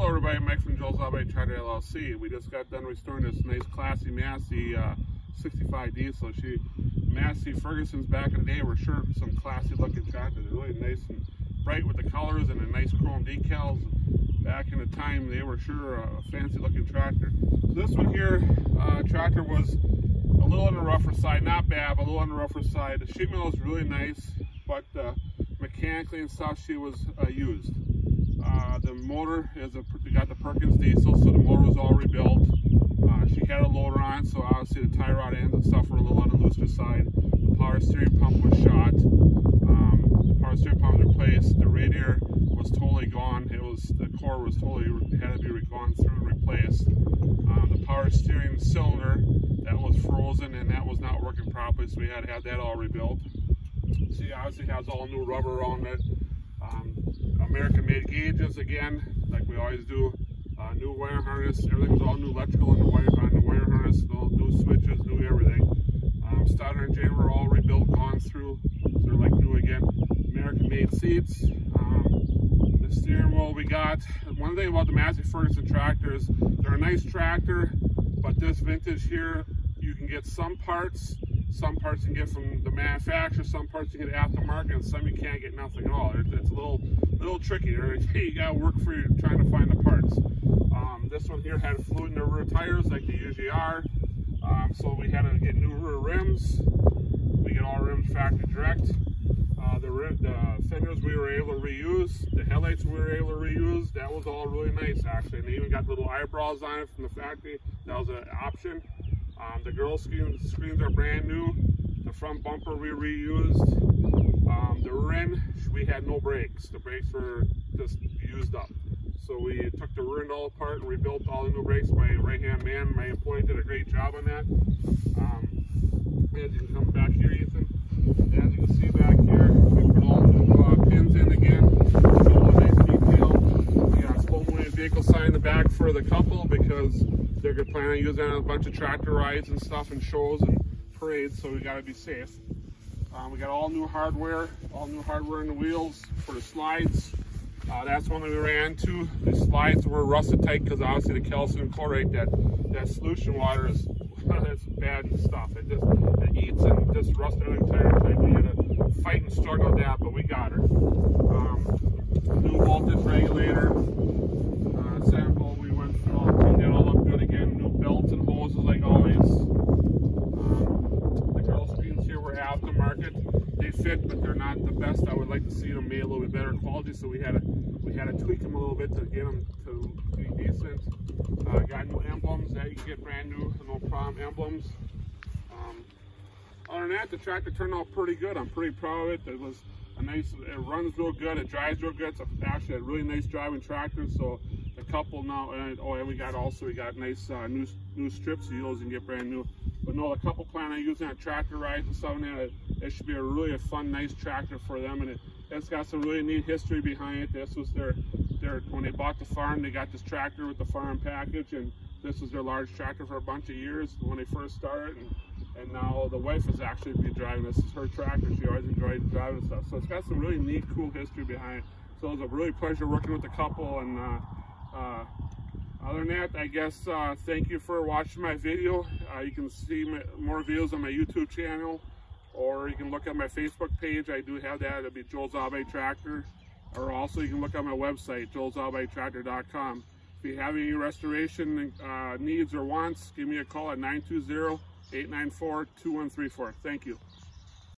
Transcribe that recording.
Hello everybody, Mike from Joe's Auto Tractor LLC. We just got done restoring this nice classy Massey uh, 65 diesel. She, Massey Ferguson's back in the day were sure some classy looking tractors. They're really nice and bright with the colors and the nice chrome decals. Back in the time they were sure a fancy looking tractor. So this one here, uh, tractor was a little on the rougher side, not bad, but a little on the rougher side. The sheet metal is really nice, but uh, mechanically and stuff she was uh, used. Uh, the motor is a, got the Perkins diesel, so the motor was all rebuilt. Uh, she had a loader on, so obviously the tie rod ends and stuff were a little on the looser side. The power steering pump was shot. Um, the power steering pump was replaced. The radiator was totally gone. It was the core was totally had to be gone through and replaced. Um, the power steering cylinder that was frozen and that was not working properly, so we had to have that all rebuilt. She obviously has all new rubber on it. Um, American made gauges again, like we always do. Uh, new wire harness, everything's all new electrical on the wire, on the wire harness, no, new switches, new everything. Um, starter and were all rebuilt, gone through, so they're like new again. American made seats. Um, the steering wheel we got. One thing about the Massey Ferguson tractors, they're a nice tractor, but this vintage here, you can get some parts some parts you can get from the manufacturer, some parts you can get aftermarket, and some you can't get nothing at all. It's, it's a little little tricky. You gotta work for you trying to find the parts. Um, this one here had fluid in the rear tires like they usually are. Um, so we had to get new rear rims. We get all rims factory direct. Uh, the, the fenders we were able to reuse. The headlights we were able to reuse. That was all really nice actually. And they even got little eyebrows on it from the factory. That was an option. Um, the grill screens, screens are brand new. The front bumper we reused. Um, the rim, we had no brakes. The brakes were just used up. So we took the end all apart and rebuilt all the new brakes. My right-hand man, my employee, did a great job on that. Um, as you can come back here, Ethan. As you can see back here, we put all the new uh, pins in again. Show a nice detail. We got a slow moving vehicle sign in the back for the couple because they're planning on using it on a bunch of tractor rides and stuff and shows and parades, so we got to be safe. Um, we got all new hardware, all new hardware in the wheels for the slides. Uh, that's one that we ran into. The slides were rusted tight because obviously the calcium chloride, that, that solution water is that's bad stuff. It just it eats and just rusts everything entire tight. We had to fight and struggle with that, but we got her. Um, new voltage regulator, uh, sample. We went through all, cleaned that all up good again. New belts and hoses like always. Um, the grill screens here were aftermarket. They fit, but they're not the best. I would like to see them made a little bit better quality, so we had to we had to tweak them a little bit to get them to be decent. Uh, got new emblems that you can get brand new, no problem emblems. Um, other than that, the tractor turned out pretty good. I'm pretty proud of it. It was a nice, it runs real good, it drives real good. It's actually a really nice driving tractor. So the couple now, and oh, and we got also we got nice uh, new new strips. So those can get brand new. But no, the couple plan on using that tractor rides and stuff. And it, it should be a really a fun, nice tractor for them. And it, it's got some really neat history behind it. This was their their when they bought the farm, they got this tractor with the farm package, and this was their large tractor for a bunch of years when they first started. And, and now the wife is actually be driving this. is her tractor. She always enjoyed driving stuff. So it's got some really neat, cool history behind it. So it was a really pleasure working with the couple. And uh, that, I guess uh, thank you for watching my video. Uh, you can see my, more videos on my YouTube channel, or you can look at my Facebook page. I do have that. It'll be Auto Body Tractor. Or also you can look at my website, joelsautobody.tractor.com. If you have any restoration uh, needs or wants, give me a call at 920 894 2134. Thank you.